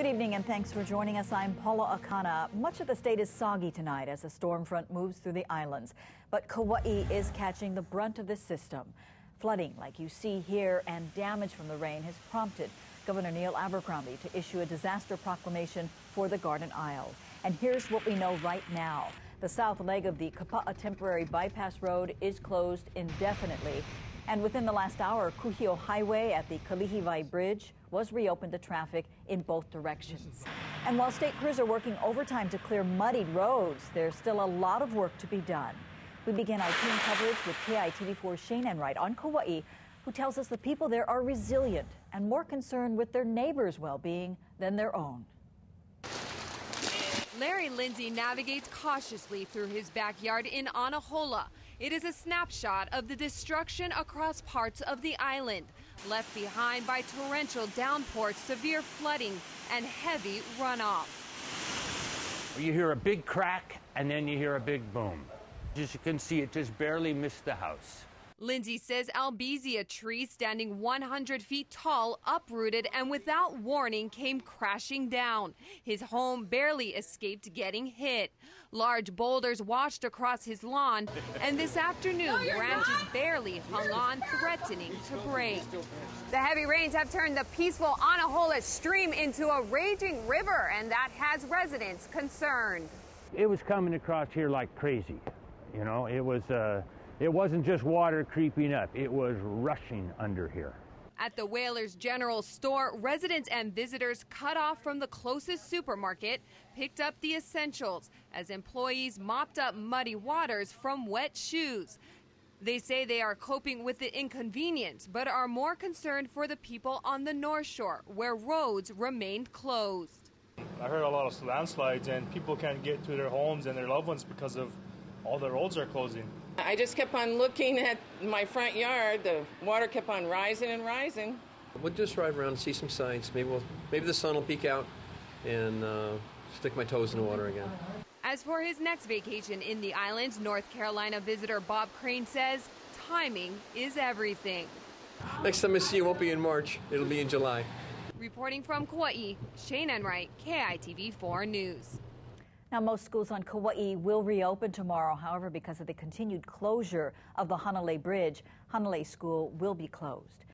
Good evening and thanks for joining us. I'm Paula Akana. Much of the state is soggy tonight as a storm front moves through the islands. But Kauai is catching the brunt of this system. Flooding, like you see here, and damage from the rain has prompted Governor Neil Abercrombie to issue a disaster proclamation for the Garden Isle. And here's what we know right now. The south leg of the Kapa'a Temporary Bypass Road is closed indefinitely. And within the last hour, Kuhio Highway at the Kalihiwai Bridge was reopened to traffic in both directions. And while state crews are working overtime to clear muddied roads, there's still a lot of work to be done. We begin our team coverage with KITV4 Shane Enright on Kauai, who tells us the people there are resilient and more concerned with their neighbors' well being than their own. Larry Lindsay navigates cautiously through his backyard in Anahola. It is a snapshot of the destruction across parts of the island, left behind by torrential downpours, severe flooding, and heavy runoff. You hear a big crack and then you hear a big boom. As you can see, it just barely missed the house. Lindsay says albizia trees standing 100 feet tall uprooted and without warning came crashing down. His home barely escaped getting hit. Large boulders washed across his lawn, and this afternoon branches barely hung on, threatening to break. The heavy rains have turned the peaceful Anahola stream into a raging river, and that has residents concerned. It was coming across here like crazy. You know, it was. Uh, it wasn't just water creeping up, it was rushing under here. At the Whalers General Store, residents and visitors cut off from the closest supermarket picked up the essentials as employees mopped up muddy waters from wet shoes. They say they are coping with the inconvenience, but are more concerned for the people on the North Shore, where roads remained closed. I heard a lot of landslides, and people can't get to their homes and their loved ones because of all the roads are closing. I just kept on looking at my front yard. The water kept on rising and rising. We'll just drive around and see some sights. Maybe we'll, maybe the sun will peek out and uh, stick my toes in the water again. As for his next vacation in the islands, North Carolina visitor Bob Crane says timing is everything. Next time I see you won't be in March, it'll be in July. Reporting from Kauai, Shane Enright, KITV 4 News. Now, most schools on Kauai will reopen tomorrow. However, because of the continued closure of the Hanalei Bridge, Hanalei School will be closed.